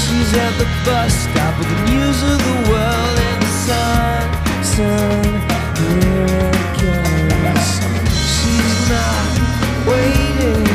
She's at the bus stop with the news of the world and the sun, sun. Here it comes. She's not waiting.